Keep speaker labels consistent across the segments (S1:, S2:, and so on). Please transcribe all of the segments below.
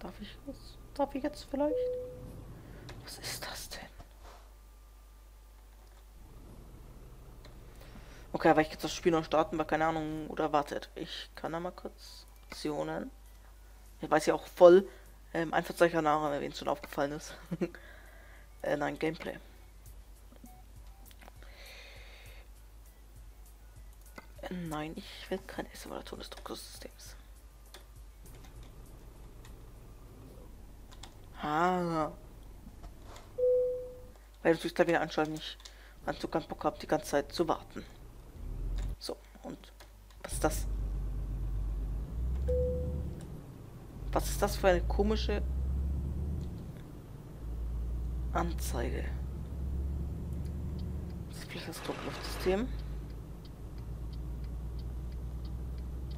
S1: Darf ich was? Darf ich jetzt vielleicht? Was ist das denn? Okay, aber ich jetzt das Spiel noch starten, weil keine Ahnung, oder wartet. Ich kann da mal kurz Optionen. Ich weiß ja auch voll, ähm, einfach solcher Name, wen es schon aufgefallen ist. äh, nein, Gameplay. Nein, ich will keine Simulation des Drucksystems. Ah. Weil ich da wieder anscheinend nicht an so keinen Bock habe, die ganze Zeit zu warten. So, und was ist das? Was ist das für eine komische Anzeige? Das ist vielleicht das Druckluftsystem.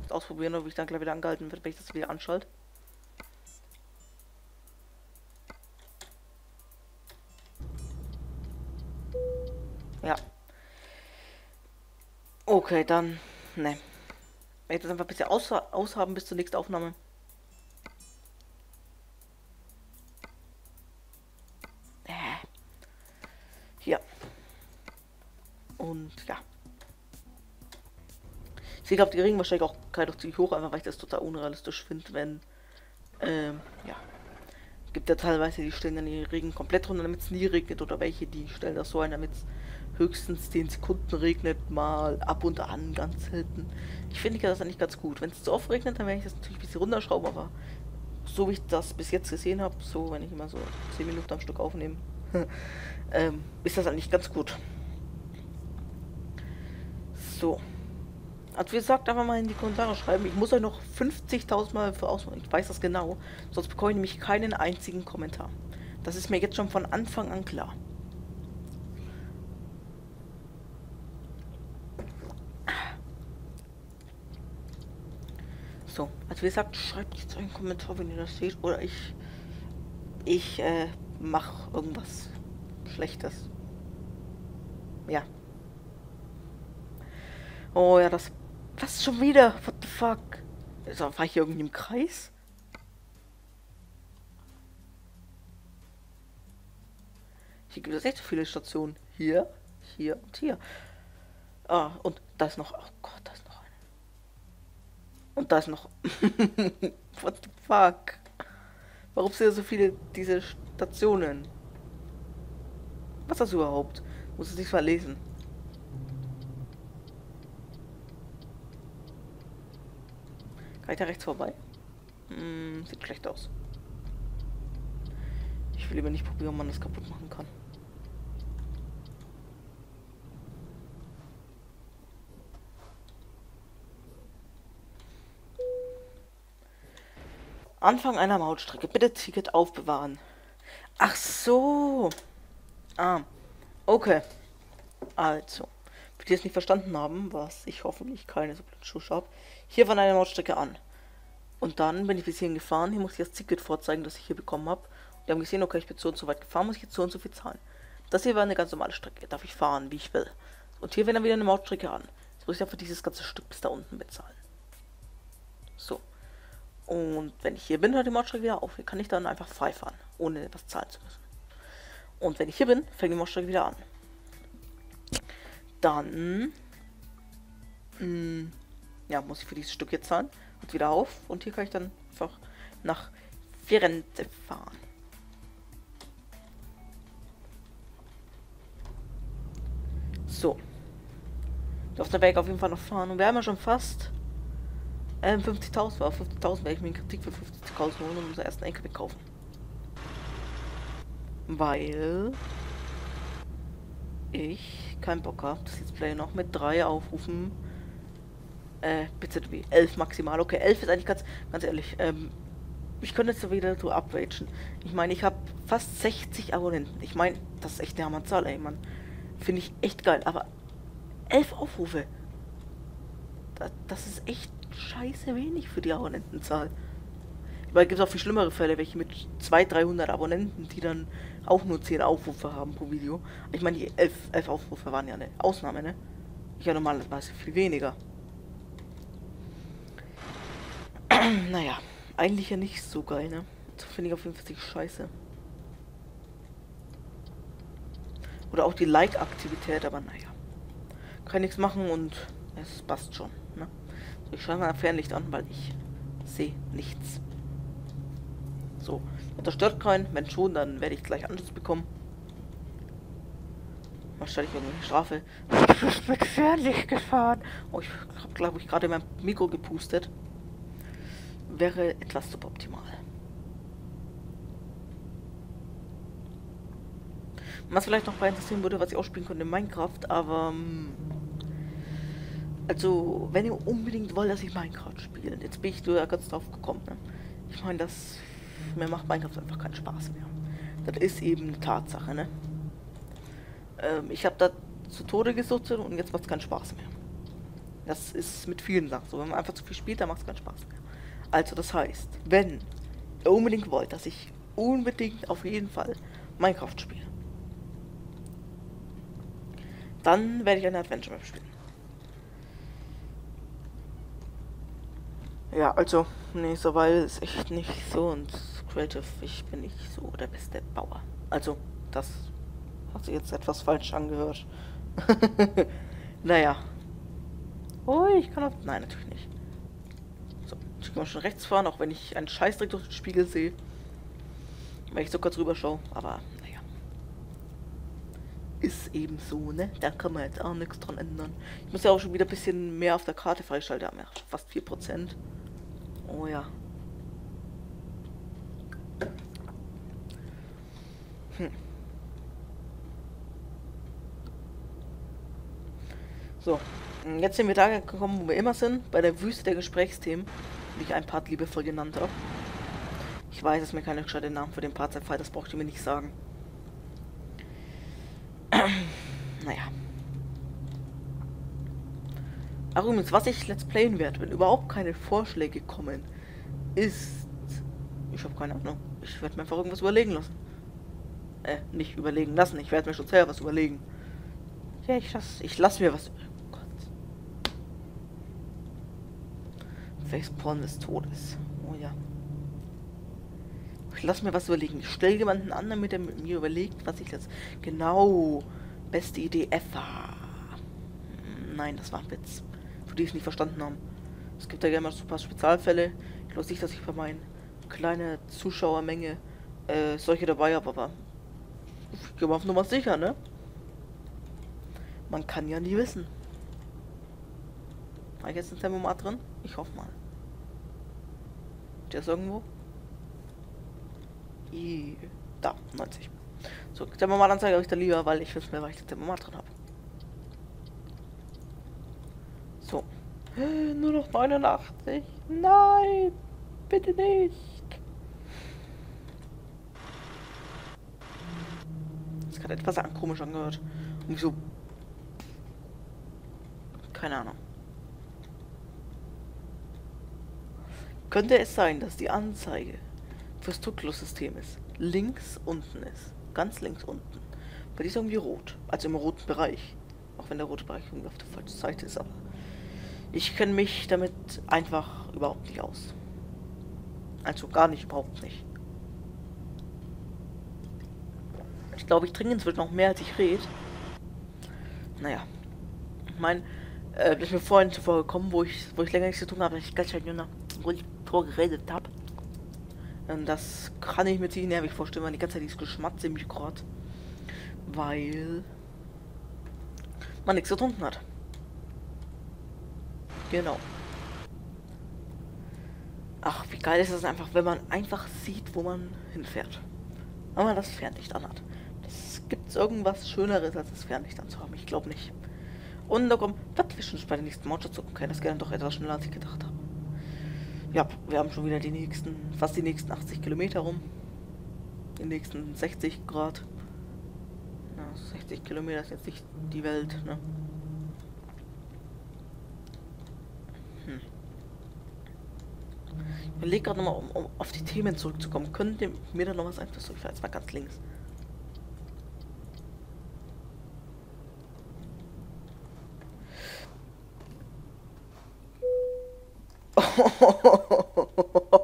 S1: Ausprobieren, ob ich dann gleich wieder angehalten wird, wenn ich das wieder anschalte. Okay, dann. Ne. Ich das einfach ein bisschen aus, aushaben bis zur nächsten Aufnahme. Äh. Hier. Und ja. Ich glaube die Regen wahrscheinlich auch ziemlich hoch, einfach weil ich das total unrealistisch finde, wenn. Ähm, ja gibt ja teilweise, die stellen dann die Regen komplett runter, damit es nie regnet, oder welche, die stellen das so ein, damit es höchstens 10 Sekunden regnet, mal ab und an, ganz selten. Ich finde das eigentlich ganz gut. Wenn es zu oft regnet, dann werde ich das natürlich ein bisschen runterschrauben, aber so wie ich das bis jetzt gesehen habe, so wenn ich immer so 10 Minuten am Stück aufnehme, ähm, ist das eigentlich ganz gut. So. Also wie gesagt, einfach mal in die Kommentare schreiben. Ich muss euch noch 50.000 Mal für ausmachen. Ich weiß das genau. Sonst bekomme ich nämlich keinen einzigen Kommentar. Das ist mir jetzt schon von Anfang an klar. So, also wie gesagt, schreibt jetzt einen Kommentar, wenn ihr das seht. Oder ich, ich äh, mache irgendwas Schlechtes. Ja. Oh ja, das was schon wieder? What the fuck? So, war ich hier irgendwie im Kreis? Hier gibt es echt viele Stationen. Hier, hier und hier. Ah, und da ist noch. Oh Gott, da ist noch eine. Und da ist noch. What the fuck? Warum sind hier so viele diese Stationen? Was ist das überhaupt? Muss es nicht mal lesen. Kann ich da rechts vorbei? Hm, sieht schlecht aus. Ich will lieber nicht probieren, ob man das kaputt machen kann. Anfang einer Mautstrecke. Bitte Ticket aufbewahren. Ach so. Ah. Okay. Also die es nicht verstanden haben, was ich hoffentlich keine so blöden Schuss habe, hier von einer Mautstrecke an. Und dann bin ich bis hierhin gefahren, hier muss ich das Ticket vorzeigen, das ich hier bekommen habe. Die haben gesehen, okay, ich bin so und so weit gefahren, muss ich jetzt so und so viel zahlen. Das hier war eine ganz normale Strecke, darf ich fahren, wie ich will. Und hier wäre dann wieder eine Mautstrecke an. Jetzt muss ich einfach dieses ganze Stück bis da unten bezahlen. So. Und wenn ich hier bin, hört die Mautstrecke wieder auf. Hier kann ich dann einfach frei fahren, ohne etwas zahlen zu müssen. Und wenn ich hier bin, fängt die Mautstrecke wieder an. Dann mh, hm, ja, muss ich für dieses Stück jetzt zahlen und wieder auf. Und hier kann ich dann einfach nach Firenze fahren. So. Auf der Weg auf jeden Fall noch fahren. Und wir haben ja schon fast ähm, 50.000. Auf 50.000 werde ich mir Kritik für 50.000 holen und unseren ersten LKW kaufen. Weil ich keinen Bock habe, das Let's Play noch mit drei Aufrufen. Äh, wie elf maximal. Okay, elf ist eigentlich ganz, ganz ehrlich. Ähm, ich könnte jetzt wieder so abragen. Ich meine, ich habe fast 60 Abonnenten. Ich meine, das ist echt eine Hammerzahl, ey, Mann. Finde ich echt geil. Aber elf Aufrufe. Das, das ist echt scheiße wenig für die Abonnentenzahl. Weil gibt es auch viel schlimmere Fälle, welche mit 200, 300 Abonnenten, die dann auch nur 10 Aufrufe haben pro Video. Ich meine, die 11, 11 Aufrufe waren ja eine Ausnahme, ne? Ich ja normalerweise viel weniger. naja, eigentlich ja nicht so geil, ne? finde ich auf jeden Fall ziemlich scheiße. Oder auch die Like-Aktivität, aber naja. Kann nichts machen und es passt schon. Ne? Ich schaue mal Fernlicht an, weil ich sehe nichts. So, das stört keinen. Wenn schon, dann werde ich gleich Anschluss bekommen. Wahrscheinlich irgendeine Strafe. Das ist mit Fernlicht gefahren. Oh, ich habe, glaube ich, gerade mein Mikro gepustet. Wäre etwas suboptimal. Was vielleicht noch mal interessieren würde, was ich ausspielen könnte in Minecraft, aber... Also, wenn ihr unbedingt wollt, dass ich Minecraft spiele, jetzt bin ich da ganz drauf gekommen. Ne? Ich meine, das mir macht Minecraft einfach keinen Spaß mehr. Das ist eben eine Tatsache, ne? Ähm, ich habe da zu Tode gesuchtet und jetzt macht es keinen Spaß mehr. Das ist mit vielen Sachen so. Wenn man einfach zu viel spielt, dann macht es keinen Spaß mehr. Also, das heißt, wenn ihr unbedingt wollt, dass ich unbedingt auf jeden Fall Minecraft spiele, dann werde ich eine Adventure Map spielen. Ja, also, nee, Survival ist echt nicht so und Creative, ich bin nicht so der beste Bauer. Also, das hat sich jetzt etwas falsch angehört. naja. Oh, ich kann auf... Nein, natürlich nicht. So, ich kann schon rechts fahren, auch wenn ich einen Scheißdreck durch den Spiegel sehe. Wenn ich so kurz rüber schaue, aber naja. Ist eben so, ne? Da kann man jetzt auch nichts dran ändern. Ich muss ja auch schon wieder ein bisschen mehr auf der Karte freischalten. Ja, fast 4%. Oh ja. Hm. So, jetzt sind wir da gekommen, wo wir immer sind, bei der Wüste der Gesprächsthemen, die ich ein Part liebevoll genannt habe. Ich weiß, dass mir keine gescheite Namen für den Part zerfallen, das braucht ihr mir nicht sagen. naja. Ach übrigens, was ich Let's Playen werde, wenn überhaupt keine Vorschläge kommen, ist... Ich habe keine Ahnung. Ich werde mir einfach irgendwas überlegen lassen. Äh, nicht überlegen lassen. Ich werde mir schon selber was überlegen. Ja, ich lass, ich lass mir was... Oh Gott. Faceporn des Todes. Oh ja. Ich lass mir was überlegen. Ich stelle jemanden an, damit er mit mir überlegt, was ich jetzt... Genau. Beste Idee ever. Nein, das war ein Witz die es nicht verstanden haben. Es gibt ja gerne mal super Spezialfälle. Ich glaube nicht, dass ich bei meinen kleinen Zuschauermenge äh, solche dabei habe, aber ich gehe auf Nummer sicher, ne? Man kann ja nie wissen. War ich jetzt ein Thermomat drin? Ich hoffe mal. Der ist irgendwo? I da, 90. So, Thermomat-Anzeige habe ich da lieber, weil ich will, weil ich den Thermomat drin habe. So. Nur noch 89. Nein, bitte nicht. Das hat etwas komisch angehört. Und so. Keine Ahnung. Könnte es sein, dass die Anzeige fürs Drucklos-System ist? Links unten ist. Ganz links unten. Bei dieser irgendwie rot. Also im roten Bereich. Auch wenn der rote Bereich irgendwie auf der falschen Seite ist, aber ich kenne mich damit einfach überhaupt nicht aus. Also gar nicht, überhaupt nicht. Ich glaube, ich trinke inzwischen noch mehr, als ich rede. Naja. Ich meine, äh, das ist mir vorhin zuvor gekommen, wo ich, wo ich länger nichts zu tun habe, dass ich ganz schön ich vorgeredet habe. Und das kann ich mir ziemlich nervig vorstellen, weil die ganze Zeit dieses Geschmatze im Mikro hat. Weil man nichts getrunken hat. Genau. Ach, wie geil ist das einfach, wenn man einfach sieht, wo man hinfährt. Wenn man das Fernlicht anhat. Das gibt's irgendwas Schöneres, als das Fernlicht anzuhaben. Ich glaube nicht. Und da kommt, was wir schon bei den nächsten zu Okay, das geht dann doch etwas schneller, als ich gedacht habe. Ja, wir haben schon wieder die nächsten, fast die nächsten 80 Kilometer rum. Die nächsten 60 Grad. Ja, 60 Kilometer ist jetzt nicht die Welt, ne? Hm. Ich überlege gerade nochmal, um, um auf die Themen zurückzukommen. Könnt ihr mir da noch was einfallen? Ich fahre jetzt mal ganz links.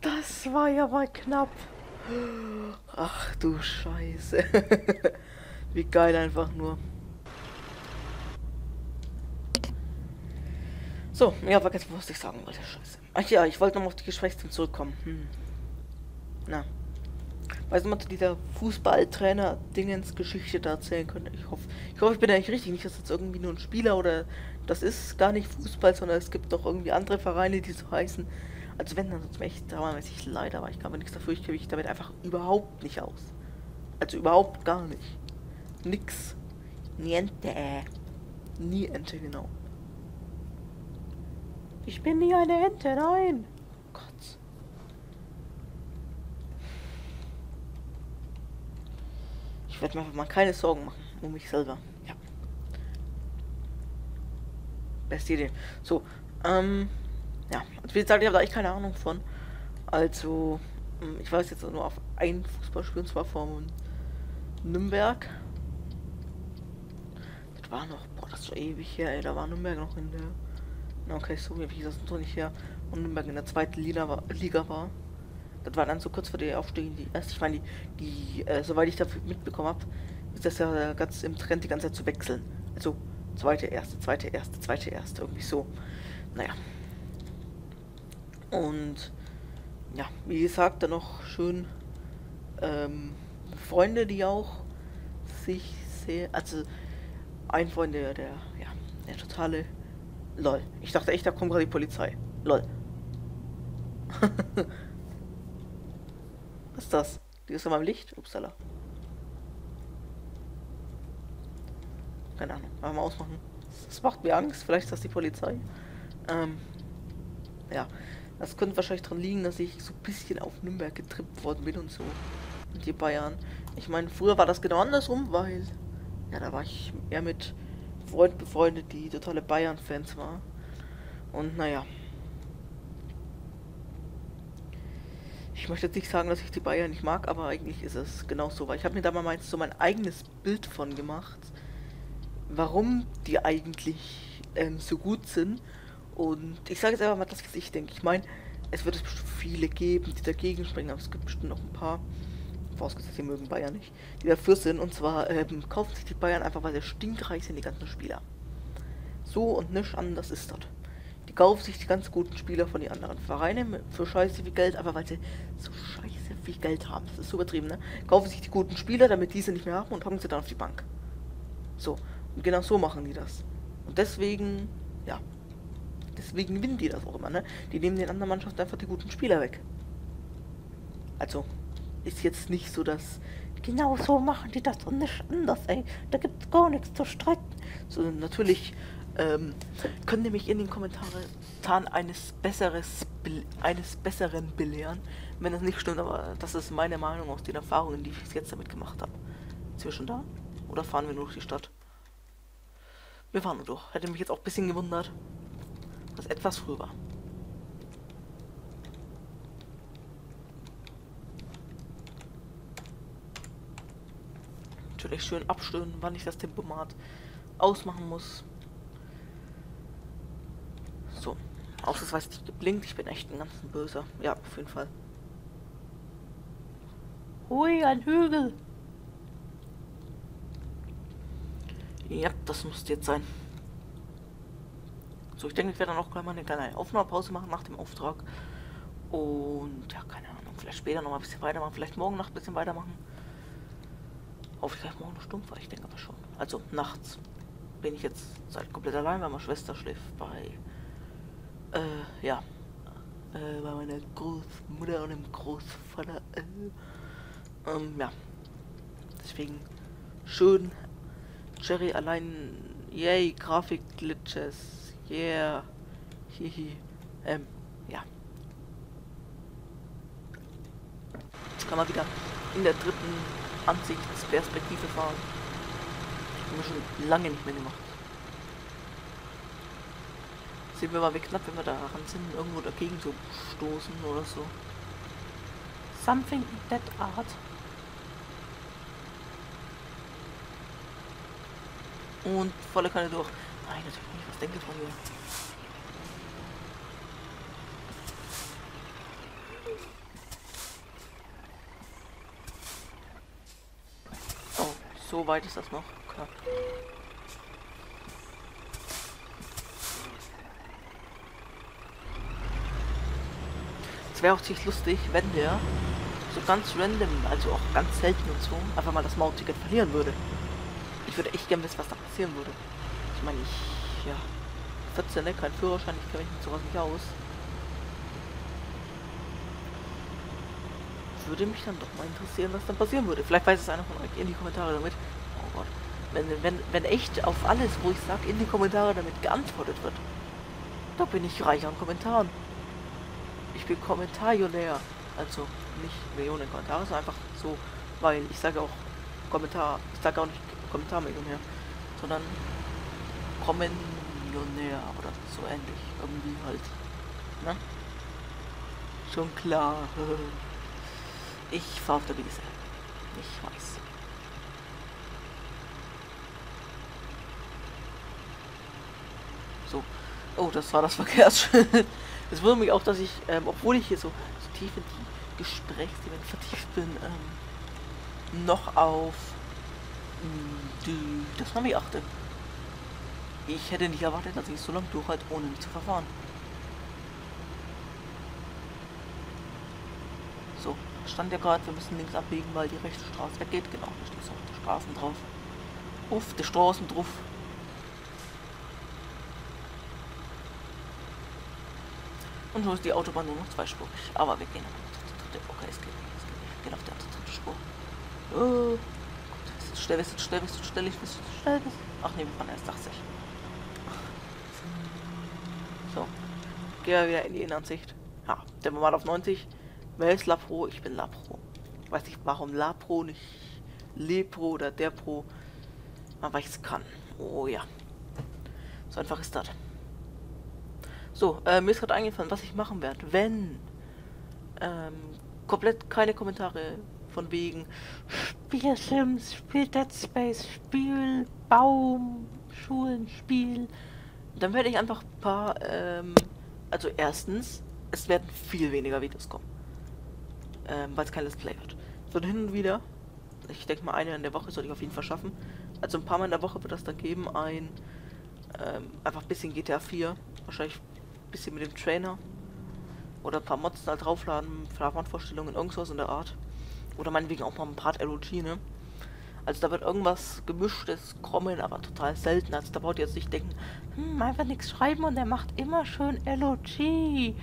S1: Das war ja mal knapp. Ach du Scheiße. Wie geil einfach nur. So, ja, vergessen, was ich sagen wollte. Scheiße. Ach ja, ich wollte noch auf die Geschwächsten zurückkommen. Hm. Na. Weiß man, dieser Fußballtrainer-Dingens-Geschichte da erzählen könnte. Ich hoffe, ich hoffe, ich bin eigentlich richtig. Nicht, dass jetzt irgendwie nur ein Spieler oder das ist gar nicht Fußball, sondern es gibt doch irgendwie andere Vereine, die so heißen. Also wenn, dann tut mir echt trauermäßig leid, aber ich glaube nichts dafür. Ich kenne mich damit einfach überhaupt nicht aus. Also überhaupt gar nicht. Nix. Niente. Nie Ente, genau. Ich bin nie eine Ente, nein. Gott. Ich werde mir einfach mal keine Sorgen machen um mich selber. Ja. Beste Idee. So, ähm, ja, wie gesagt, ich habe da echt keine Ahnung von. Also, hm, ich weiß jetzt nur auf ein Fußballspiel, und zwar von Nürnberg. Das war noch, boah, das ist so ewig her, ey, da war Nürnberg noch in der, okay, so ewig ist das noch nicht her, und Nürnberg in der zweiten Liga war, Liga war. Das war dann so kurz vor der Aufstieg, die erste, ich meine, die, die äh, soweit ich dafür mitbekommen habe, ist das ja ganz im Trend, die ganze Zeit zu wechseln. Also, zweite, erste, zweite, erste, zweite, erste, irgendwie so. Naja, und ja, wie gesagt, dann noch schön ähm, Freunde, die auch sich sehr, also ein Freund, der, der, ja, der totale LOL. Ich dachte echt, da kommt gerade die Polizei. LOL. Was ist das? Die ist in meinem Licht? Upsala. Keine Ahnung. Mal ausmachen. Das macht mir Angst. Vielleicht ist das die Polizei. Ähm, ja. Das könnte wahrscheinlich daran liegen, dass ich so ein bisschen auf Nürnberg getrippt worden bin und so. Und die Bayern. Ich meine, früher war das genau andersrum, weil ja, da war ich eher mit Freunden befreundet, die totale Bayern-Fans waren. Und naja. Ich möchte jetzt nicht sagen, dass ich die Bayern nicht mag, aber eigentlich ist es genau so, weil ich habe mir da mal so mein eigenes Bild von gemacht, warum die eigentlich ähm, so gut sind und ich sage jetzt einfach mal das, was ich denke. Ich meine, es wird es bestimmt viele geben, die dagegen springen, aber es gibt bestimmt noch ein paar, vorausgesetzt, sie mögen Bayern nicht, die dafür sind. Und zwar ähm, kaufen sich die Bayern einfach, weil sie stinkreich sind, die ganzen Spieler. So und nicht anders ist das. Die kaufen sich die ganz guten Spieler von den anderen Vereinen für scheiße viel Geld, aber weil sie so scheiße viel Geld haben. Das ist so übertrieben, ne? Kaufen sich die guten Spieler, damit diese nicht mehr haben und packen sie dann auf die Bank. So. Und genau so machen die das. Und deswegen, ja, Deswegen gewinnen die das auch immer, ne? Die nehmen den anderen Mannschaften einfach die guten Spieler weg. Also, ist jetzt nicht so, dass genau so machen die das und nicht anders, ey. Da gibt es gar nichts zu streiten. So, natürlich ähm, können nämlich in den Kommentaren eines besseres eines besseren belehren, wenn das nicht stimmt, aber das ist meine Meinung aus den Erfahrungen, die ich jetzt damit gemacht habe. Zwischen da? Oder fahren wir nur durch die Stadt? Wir fahren nur durch. Hätte mich jetzt auch ein bisschen gewundert was etwas früh war. Natürlich schön abstöhnen, wann ich das Tempomat ausmachen muss. So, ausnahmsweise nicht geblinkt, ich bin echt ein ganz böser. Ja, auf jeden Fall. Hui, ein Hügel. Ja, das muss jetzt sein. So, ich denke, ich werde dann auch gleich mal eine kleine Aufnahmepause machen nach dem Auftrag. Und ja, keine Ahnung, vielleicht später noch mal ein bisschen weitermachen, vielleicht morgen Nacht ein bisschen weitermachen. Hoffe ich, morgen stumpf war, ich denke aber schon. Also nachts bin ich jetzt seit komplett allein, weil meine Schwester schläft bei, äh, ja, äh, bei meiner Großmutter und dem Großvater. Äh, ähm, ja, deswegen schön Jerry allein, yay, Grafik-Glitches, Yeah. Hihi. Ähm, ja. Jetzt kann man wieder in der dritten Ansichtsperspektive fahren. Haben wir schon lange nicht mehr gemacht. Sehen wir mal, wie knapp, wenn wir da ran sind, irgendwo dagegen so stoßen oder so. Something in that art. Und volle Kanne durch. Nein, natürlich nicht. Was denkt ihr von mir? So weit ist das noch. Okay. Es wäre auch ziemlich lustig, wenn der so ganz random, also auch ganz selten und so, einfach mal das Mautticket verlieren würde. Ich würde echt gerne wissen, was da passieren würde. Ich meine, ich, ja, 14, ne, kein Führerschein, ich kenne mich mit sowas nicht aus. Würde mich dann doch mal interessieren, was dann passieren würde. Vielleicht weiß es einer von euch in die Kommentare damit. Oh Gott. Wenn, wenn, wenn echt auf alles, wo ich sage, in die Kommentare damit geantwortet wird, da bin ich reich an Kommentaren. Ich bin Kommentarionär. Also nicht Millionen Kommentare, sondern einfach so, weil ich sage auch Kommentar, ich sage auch nicht Kommentarmillionär, sondern Kommenionär oder so ähnlich. Irgendwie halt. Ne? Schon klar. Ich fahre auf der Wiese. Ich weiß. So. Oh, das war das Verkehrsschild. Es wundert mich auch, dass ich, ähm, obwohl ich hier so, so tief in die Gesprächsthemen vertieft bin, ähm, noch auf mh, hm, die, das Navi achte. Ich hätte nicht erwartet, dass ich so lange durchhalte, ohne mich zu verfahren. So, stand ja gerade, wir müssen links abbiegen, weil die rechte Straße weggeht. Genau, da steht auch die Straßen drauf. Uff, die Straßen drauf. Und so ist die Autobahn nur noch zweispurig. Aber wir gehen Okay, es geht. Es geht nicht. Wir gehen auf die dritte Spur. Oh. Schnell, bist du schnell, bist du schnell, bist du schnell, bist Ach nee, wir fahren erst 80. So. Gehen wir wieder in die Innenansicht. Ja, der mal auf 90. Wer ist Lapro? Ich bin Lapro. Weiß nicht, warum Lapro, nicht Lepro oder der Pro. Aber ich kann. Oh ja. So einfach ist das. So, äh, mir ist gerade eingefallen, was ich machen werde, wenn ähm, komplett keine Kommentare von wegen Spiel Sims, Spiel Dead Space, Spiel Baum, Schulen, Spiel. Dann werde ich einfach ein paar, ähm, also erstens, es werden viel weniger Videos kommen. Ähm, weil es kein Let's Play wird. So hin und wieder, ich denke mal eine in der Woche sollte ich auf jeden Fall schaffen. Also ein paar Mal in der Woche wird das dann geben, ein, ähm, einfach ein bisschen GTA 4, wahrscheinlich bisschen mit dem Trainer. Oder ein paar Mods da draufladen, Fahrbahnvorstellungen, irgendwas in der Art. Oder meinetwegen auch mal ein Part LOG, ne? Also da wird irgendwas gemischtes kommen, aber total selten. Also da braucht ihr jetzt nicht denken, hm, einfach nichts schreiben und er macht immer schön LOG.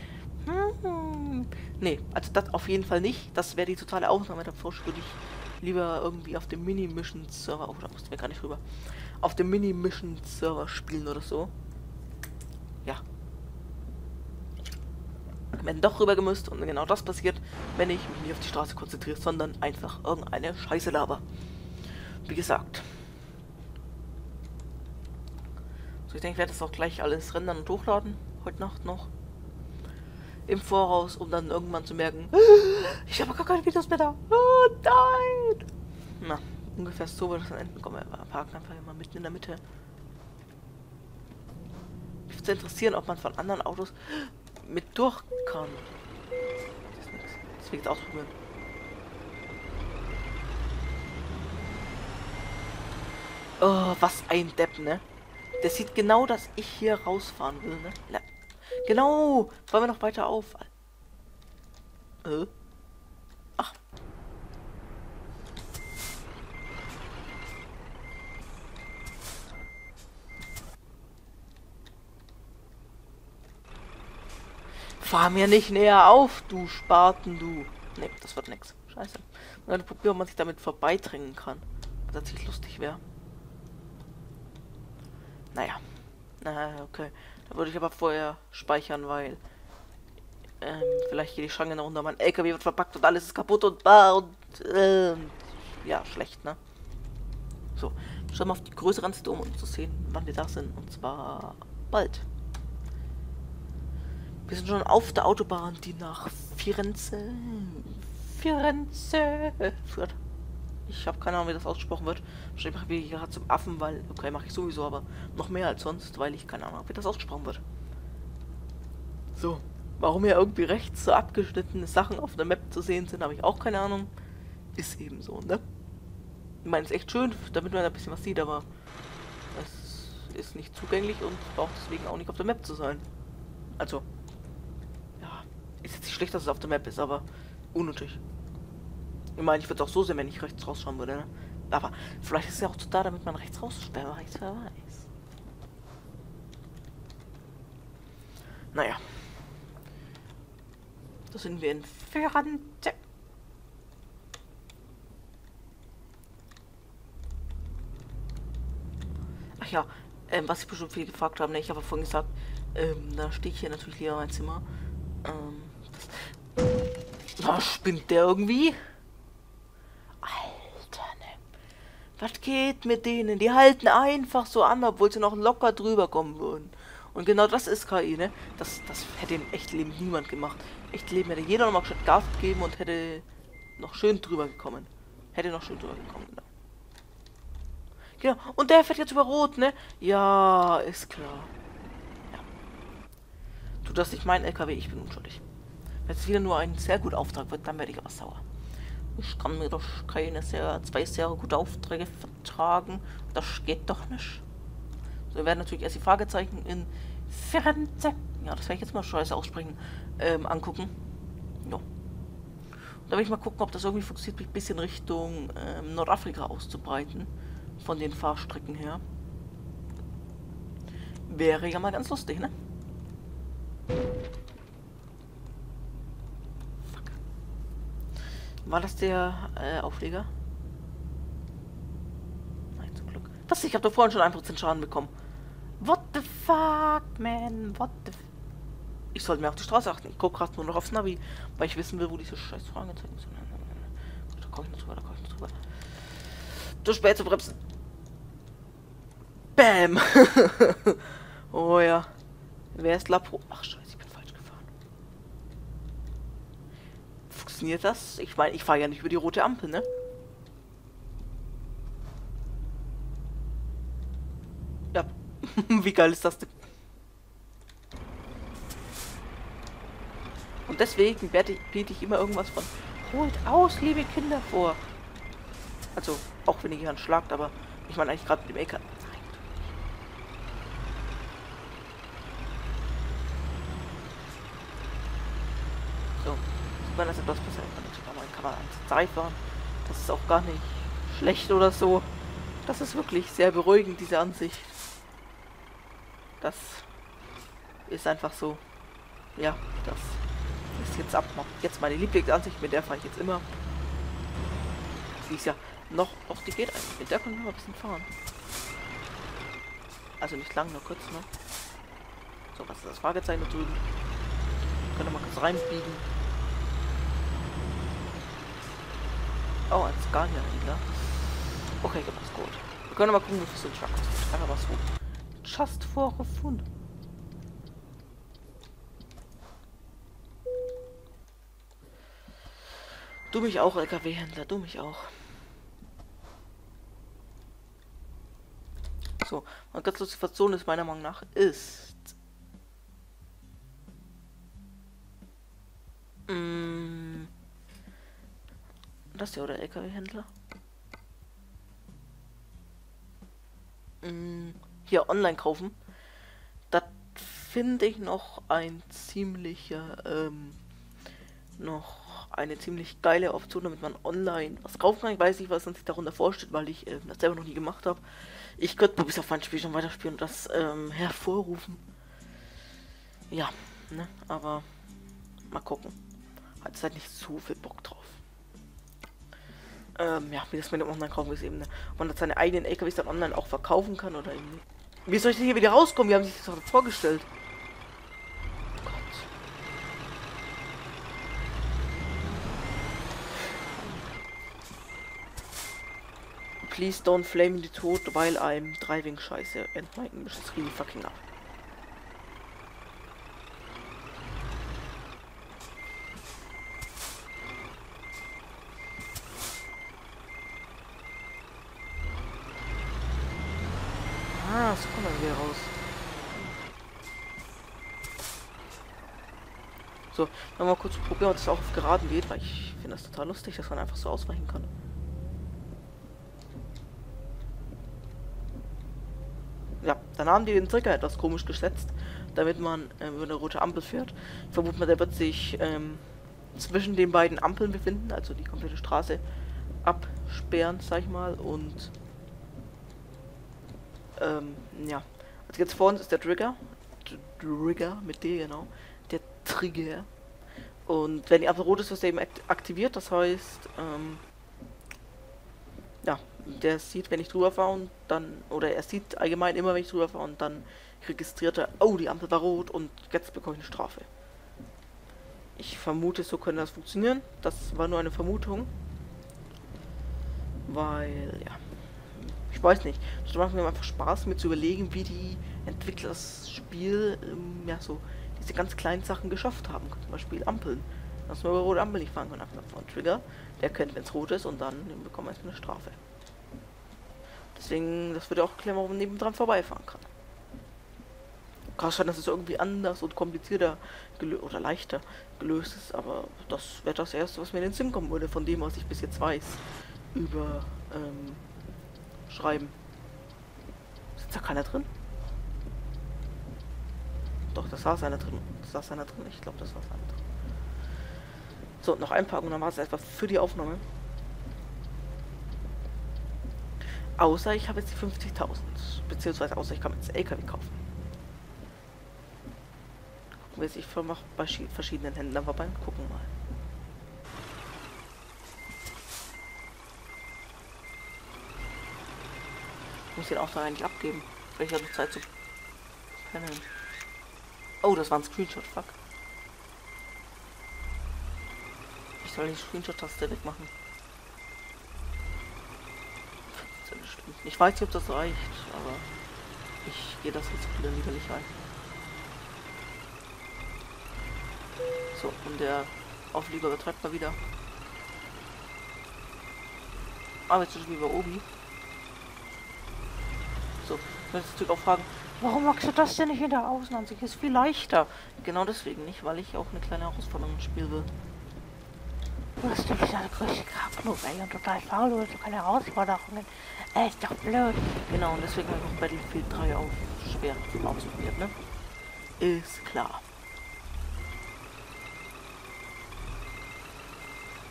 S1: Hm. Nee, also das auf jeden Fall nicht. Das wäre die totale Ausnahme. Davor würde ich lieber irgendwie auf dem Mini-Mission-Server, oh, da mussten wir gar nicht rüber, auf dem Mini-Mission-Server spielen oder so. Ja, werden doch rüber gemusst und genau das passiert, wenn ich mich nicht auf die Straße konzentriere, sondern einfach irgendeine Scheiße laber. Wie gesagt. So, ich denke, ich werde das auch gleich alles rendern und hochladen. Heute Nacht noch. Im Voraus, um dann irgendwann zu merken, ich habe gar keine Videos mehr da. Oh nein! Na, ungefähr so wird es dann enden. Komm, wir parken einfach immer mitten in der Mitte. Mich würde interessieren, ob man von anderen Autos mit durch kann. Das ist nichts. Das ausprobieren. Oh, was ein Depp, ne? Der sieht genau, dass ich hier rausfahren will, ne? Genau! Fahren wir noch weiter auf. Äh? Fahr mir nicht näher auf, du Spaten, du. Ne, das wird nix. Scheiße. Dann probieren, ob man sich damit vorbeidrängen kann. Was tatsächlich lustig wäre. Naja. Na, okay. Da würde ich aber vorher speichern, weil ähm, vielleicht geht die Schranke noch unter. Mein LKW wird verpackt und alles ist kaputt und bar und ähm, ja, schlecht, ne? So, schauen wir auf die größere Ansicht um, um zu sehen, wann wir da sind. Und zwar bald. Wir sind schon auf der Autobahn, die nach Firenze, Firenze führt. Ich habe keine Ahnung, wie das ausgesprochen wird. Wahrscheinlich mache ich gerade zum Affen, weil, okay, mache ich sowieso, aber noch mehr als sonst, weil ich keine Ahnung habe, wie das ausgesprochen wird. So, warum hier irgendwie rechts so abgeschnittene Sachen auf der Map zu sehen sind, habe ich auch keine Ahnung. Ist eben so, ne? Ich meine, es ist echt schön, damit man ein bisschen was sieht, aber es ist nicht zugänglich und braucht deswegen auch nicht auf der Map zu sein. Also, ja, ist jetzt nicht schlecht, dass es auf der Map ist, aber unnötig. Ich meine, ich würde es auch so sehen, wenn ich rechts rausschauen würde, ne? Aber vielleicht ist es ja auch so da, damit man rechts raussperrt, wer weiß. Naja. Da sind wir in Ferrante. Ach ja, ähm, was ich bestimmt viel gefragt habe, ne, ich habe vorhin gesagt, ähm, da stehe ich hier natürlich lieber mein Zimmer. Ähm, das, da spinnt der irgendwie. Alter, ne. Was geht mit denen? Die halten einfach so an, obwohl sie noch locker drüber kommen würden. Und genau das ist KI, ne? Das, das hätte im Echtleben niemand gemacht. Echtleben hätte jeder nochmal Gas gegeben und hätte noch schön drüber gekommen. Hätte noch schön drüber gekommen, genau. Genau. Und der fährt jetzt über Rot, ne? Ja, ist klar. Ja. Du das nicht mein LKW, ich bin unschuldig. Wenn es wieder nur ein sehr guter Auftrag wird, dann werde ich aber sauer. Ich kann mir doch keine sehr, zwei sehr gute Aufträge vertragen. Das geht doch nicht. So, wir werden natürlich erst die Fragezeichen in Firenze, ja, das werde ich jetzt mal scheiße aussprechen, ähm, angucken. Ja. Da will ich mal gucken, ob das irgendwie funktioniert, mich ein bisschen Richtung ähm, Nordafrika auszubreiten von den Fahrstrecken her. Wäre ja mal ganz lustig, ne? War das der äh, Aufleger? Nein, zum Glück. Das, ich habe da vorhin schon 1% Schaden bekommen. What the fuck, man? What the... Ich sollte mir auf die Straße achten. Ich gucke gerade nur noch aufs Navi, weil ich wissen will, wo diese scheiß Fragezeichen sind. Da komme ich noch drüber, da komme ich noch drüber. Zu spät zu bremsen. Bam! oh ja. Wer ist Lapro? Ach scheiße, ich bin falsch gefahren. Funktioniert das? Ich meine, ich fahre ja nicht über die rote Ampel, ne? Ja. Wie geil ist das denn? Und deswegen werde ich, biete ich immer irgendwas von Holt aus, liebe Kinder, vor. Also, auch wenn ihr jemanden schlagt, aber ich meine eigentlich gerade mit dem LKW. man das etwas besser kann. Man Zeit fahren. Das ist auch gar nicht schlecht oder so. Das ist wirklich sehr beruhigend, diese Ansicht. Das ist einfach so. Ja, das ist jetzt ab. Jetzt meine Lieblingsansicht, mit der fahre ich jetzt immer. Sie ist ja noch, noch die geht eigentlich. Mit der können wir mal ein bisschen fahren. Also nicht lang, nur kurz, ne? So, was ist das Fragezeichen da drüben? Können wir mal kurz reinbiegen. Oh, ein Scania-Händler. Okay, ist gut. Wir können mal gucken, wie viel so ein Truck kostet. Einfach was so. Just for fun. Du mich auch, LKW-Händler, du mich auch. So, eine ganz lustige Situation ist meiner Meinung nach ist. Das hier oder LKW-Händler? Hm, hier online kaufen. Das finde ich noch ein ziemlicher, ähm, noch eine ziemlich geile Option, damit man online was kaufen kann. Ich weiß nicht, was man sich darunter vorstellt, weil ich äh, das selber noch nie gemacht habe. Ich könnte bis auf mein Spiel schon weiterspielen und das ähm, hervorrufen. Ja, ne, aber mal gucken. Hat halt nicht so viel Bock drauf ähm, ja, wie das mit dem eben, ne? man hat seine eigenen LKWs dann online auch verkaufen kann oder eben Wie soll ich denn hier wieder rauskommen? Wir haben sich das doch vorgestellt. Gott. Please don't flame me tot while I'm driving scheiße and my English is really fucking up. mal kurz probieren, ob das auch auf geraden geht, weil ich finde das total lustig, dass man einfach so ausweichen kann. Ja, dann haben die den Trigger etwas komisch gesetzt, damit man ähm, über eine rote Ampel fährt. Ich vermute mal, der wird sich ähm, zwischen den beiden Ampeln befinden, also die komplette Straße absperren, sag ich mal, und ähm, ja. Also jetzt vor uns ist der Trigger. Trigger mit D, genau. Der Trigger. Und wenn die Ampel rot ist, ist er eben aktiviert. Das heißt, ähm, ja, der sieht, wenn ich drüber fahre und dann, oder er sieht allgemein immer, wenn ich drüber fahre und dann registriert er, oh, die Ampel war rot und jetzt bekomme ich eine Strafe. Ich vermute, so könnte das funktionieren. Das war nur eine Vermutung. Weil, ja, ich weiß nicht. Das macht mir einfach Spaß, mir zu überlegen, wie die Entwickler das Spiel, ähm, ja, so diese ganz kleinen Sachen geschafft haben. Zum Beispiel Ampeln. Dass man über rote Ampel nicht fahren kann. Einfach von Trigger. Der kennt, wenn es rot ist und dann bekommt man eine Strafe. Deswegen, das würde auch erklären, warum man nebendran vorbeifahren kann. Kann sein, dass es irgendwie anders und komplizierter oder leichter gelöst ist, aber das wäre das erste, was mir in den Sinn kommen würde, von dem, was ich bis jetzt weiß über ähm, Schreiben. Sitzt da keiner drin? Doch, das saß einer drin. Das saß einer drin. Ich glaube, das saß einer drin. So, noch einpacken und dann war es etwas für die Aufnahme. Außer ich habe jetzt die 50.000. Beziehungsweise außer ich kann jetzt LKW kaufen. Gucken wir sich bei verschiedenen Händlern vorbei und gucken mal. Ich muss den Auftrag eigentlich abgeben. Vielleicht habe ich Zeit zu pennen. Oh, das war ein Screenshot, fuck. Ich soll die Screenshot-Taste wegmachen. Ich weiß nicht, ob das reicht, aber ich gehe das jetzt wieder lieber nicht ein. So, und der Auflieger übertreibt mal wieder. Aber jetzt ist wie bei Obi. So, ich möchte natürlich auch fragen, warum magst du das denn nicht in der Außenansicht? Ist viel leichter. Genau deswegen nicht, weil ich auch eine kleine Herausforderung spielen will. Du hast nämlich eine größte Kraftnummer und total faul und so keine Herausforderungen. Äh, ist doch blöd. Genau, und deswegen habe ich auch Battlefield 3 auf schwer ausprobiert, ne? Ist klar.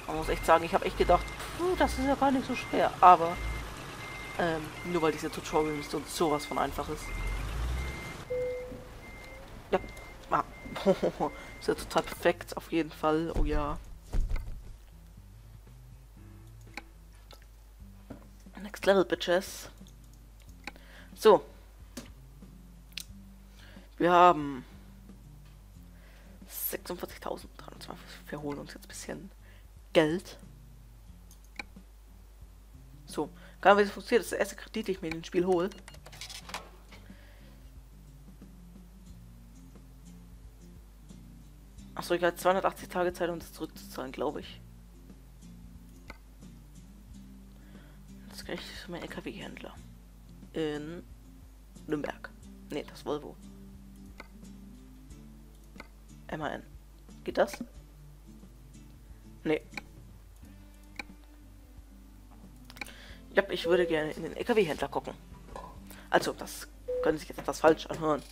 S1: Man muss echt sagen, ich habe echt gedacht, puh, das ist ja gar nicht so schwer. Aber ähm, nur weil diese Tutorials und sowas von einfach ist. Ja. Ah. ist ja total perfekt, auf jeden Fall. Oh ja. Next Level, Bitches. So. Wir haben 46.000 Wir holen uns jetzt ein bisschen Geld. So. Kann man, wie das funktioniert. Das ist der erste Kredit, den ich mir in den Spiel hole. Achso, ich habe 280 Tage Zeit, um das zurückzuzahlen, glaube ich. Das kriege ich für meinen LKW-Händler. In Nürnberg. Ne, das Volvo. MAN. Geht das? Nee. Ja, ich würde gerne in den LKW-Händler gucken. Also, das können sich jetzt etwas falsch anhören.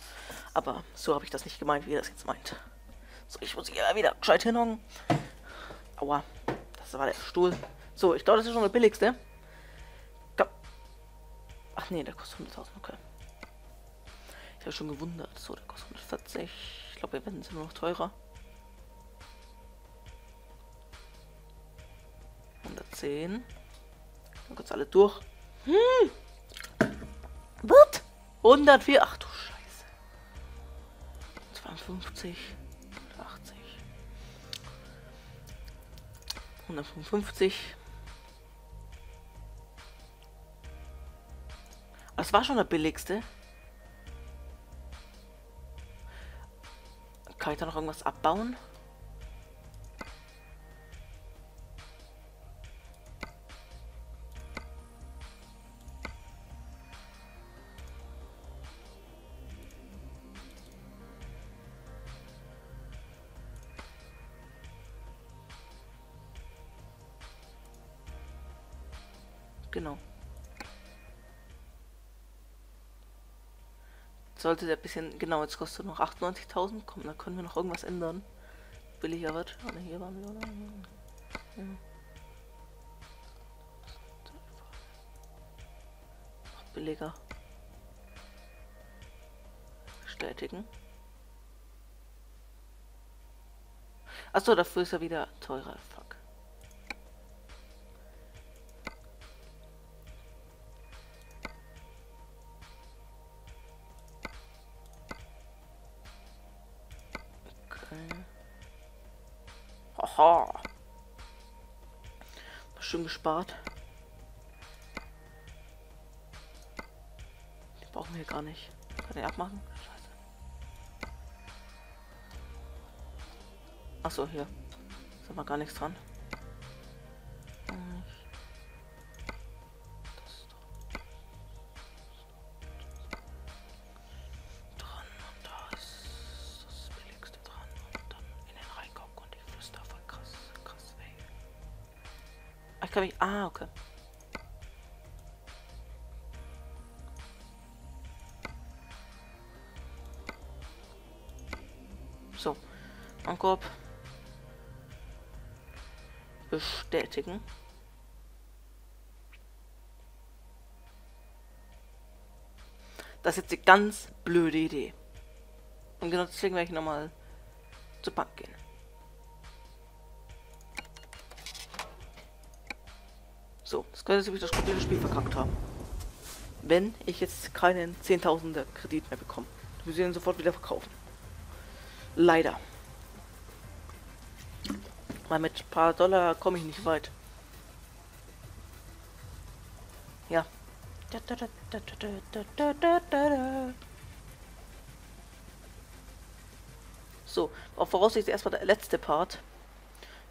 S1: Aber so habe ich das nicht gemeint, wie ihr das jetzt meint. So, ich muss hier wieder gescheit hinhauen. Aua, das war der Stuhl. So, ich glaube, das ist schon der billigste. Ach nee, der kostet 100.000, okay. Ich habe schon gewundert. So, der kostet 140. Ich glaube, wir werden sie nur noch teurer. 110. Dann kurz alle durch. Hm. Wird 104. Ach du Scheiße. 52. 155. Das war schon der billigste. Kann ich da noch irgendwas abbauen? Sollte der bisschen, genau, jetzt kostet noch 98.000, komm, dann können wir noch irgendwas ändern. Billiger wird, aber hier waren wir, oder? Ja. billiger. Bestätigen. Achso, dafür ist er wieder teurer. Okay. Haha. Schön gespart. Die brauchen wir gar nicht. Kann ich abmachen? Achso, hier. Ist aber gar nichts dran. Bestätigen. Das ist jetzt eine ganz blöde Idee. Und genau deswegen werde ich nochmal zur Bank gehen. So, das könnte sich das komplette Spiel verkackt haben. Wenn ich jetzt keinen Zehntausender Kredit mehr bekomme. Wir ihn sofort wieder verkaufen. Leider. Weil mit ein paar Dollar komme ich nicht weit. Ja. So, auf Voraussicht erstmal der letzte Part.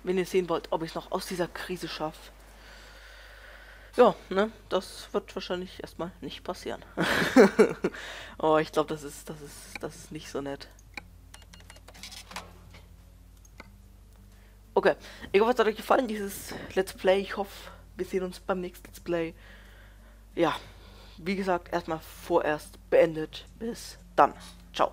S1: Wenn ihr sehen wollt, ob ich es noch aus dieser Krise schaffe. Ja, ne, das wird wahrscheinlich erstmal nicht passieren. oh, ich glaube, das ist, das ist, das ist nicht so nett. Okay, ich hoffe, es hat euch gefallen, dieses Let's Play. Ich hoffe, wir sehen uns beim nächsten Let's Play. Ja, wie gesagt, erstmal vorerst beendet. Bis dann. Ciao.